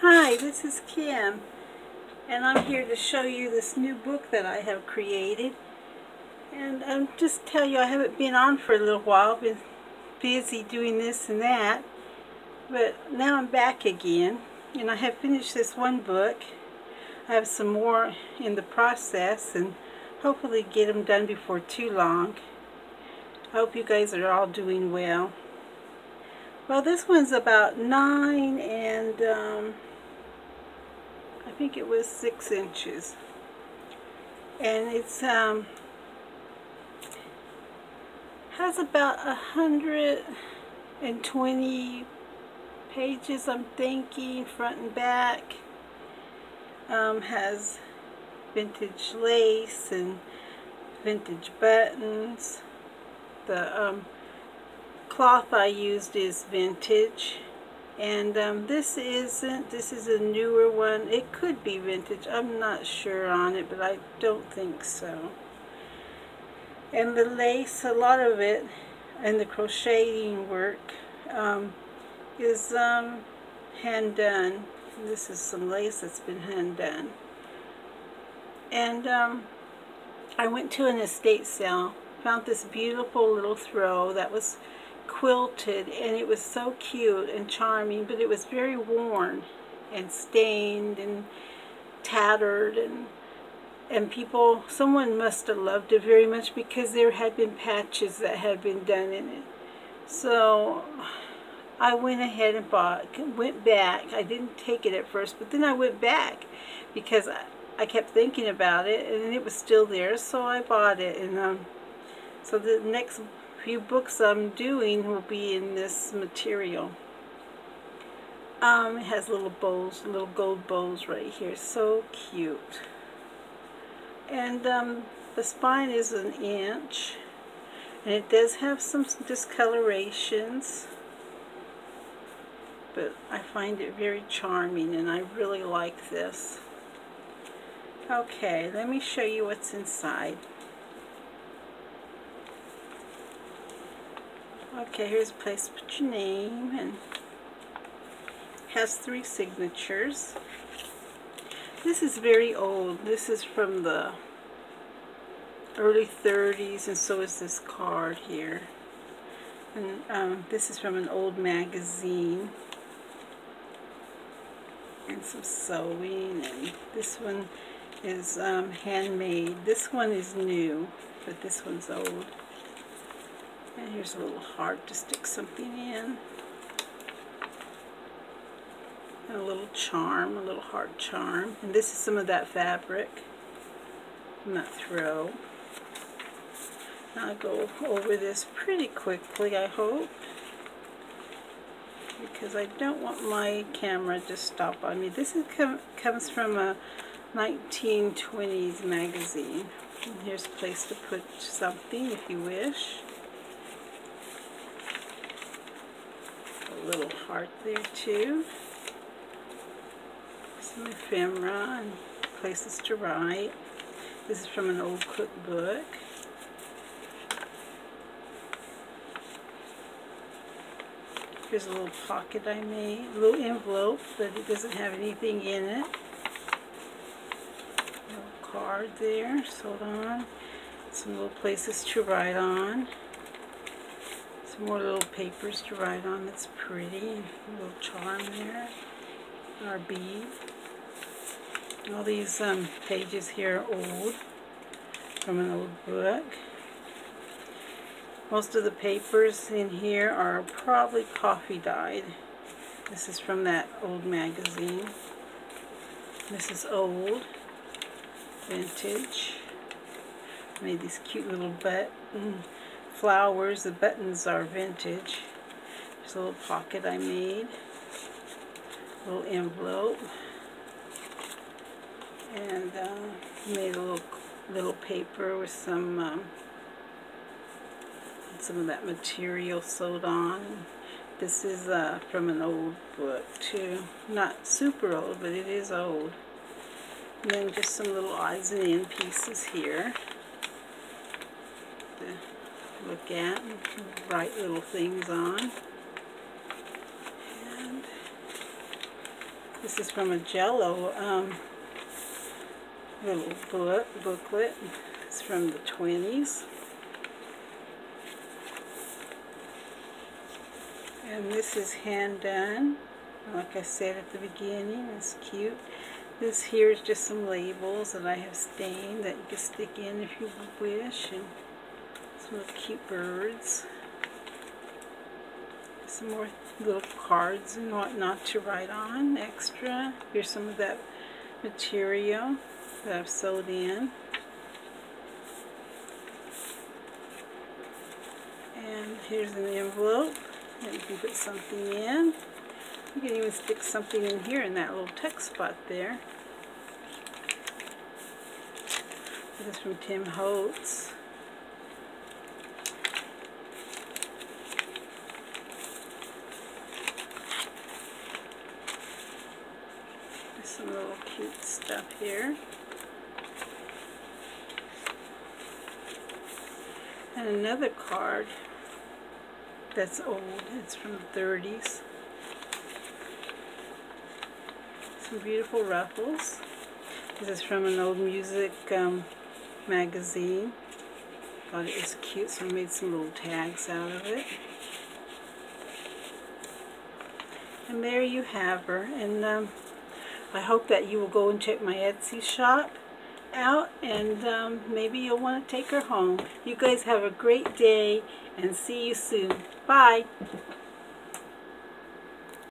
Hi, this is Kim, and I'm here to show you this new book that I have created. And um, just tell you I haven't been on for a little while, been busy doing this and that, but now I'm back again, and I have finished this one book. I have some more in the process, and hopefully get them done before too long. I hope you guys are all doing well. Well, this one's about nine and um, think it was six inches. And it's um, has about a hundred and twenty pages, I'm thinking, front and back. Um, has vintage lace and vintage buttons. The um, cloth I used is vintage and um, this isn't this is a newer one. It could be vintage. I'm not sure on it but I don't think so. And the lace a lot of it and the crocheting work um, is um, hand done this is some lace that's been hand done and um, I went to an estate sale found this beautiful little throw that was quilted and it was so cute and charming but it was very worn and stained and tattered and and people someone must have loved it very much because there had been patches that had been done in it. So I went ahead and bought went back. I didn't take it at first but then I went back because I, I kept thinking about it and it was still there so I bought it and um, so the next few books I'm doing will be in this material. Um, it has little bows, little gold bows right here. So cute. And um, the spine is an inch. And it does have some discolorations. But I find it very charming and I really like this. Okay, let me show you what's inside. Okay, here's a place to put your name and has three signatures. This is very old. This is from the early 30s and so is this card here. And um, this is from an old magazine. And some sewing and this one is um, handmade. This one is new, but this one's old. And here's a little heart to stick something in. And a little charm, a little heart charm. And this is some of that fabric from that throw. I'll go over this pretty quickly, I hope. Because I don't want my camera to stop on me. This is com comes from a 1920s magazine. And here's a place to put something if you wish. Little heart there too. Some ephemera and places to write. This is from an old cookbook. Here's a little pocket I made, a little envelope, but it doesn't have anything in it. Little card there, sewed on. Some little places to write on. Some more little papers to write on that's pretty. A little charm there. Our bead. All these um, pages here are old, from an old book. Most of the papers in here are probably coffee dyed. This is from that old magazine. This is old, vintage. Made these cute little button flowers. The buttons are vintage. There's a little pocket I made. Little envelope. And uh, made a little little paper with some um, some of that material sewed on. This is uh, from an old book too. Not super old, but it is old. And then just some little odds and end pieces here look at and write little things on. And This is from a Jello um, little book, booklet. It's from the 20s. And this is hand done. Like I said at the beginning, it's cute. This here is just some labels that I have stained that you can stick in if you wish. And some little cute birds. Some more little cards and whatnot to write on extra. Here's some of that material that I've sewed in. And here's an envelope that you can put something in. You can even stick something in here in that little text spot there. This is from Tim Holtz. There's some little cute stuff here. And another card that's old. It's from the 30s. Some beautiful ruffles. This is from an old music um, magazine. Thought it was cute, so I made some little tags out of it. And there you have her. And um, I hope that you will go and check my Etsy shop out and um, maybe you'll want to take her home. You guys have a great day and see you soon. Bye.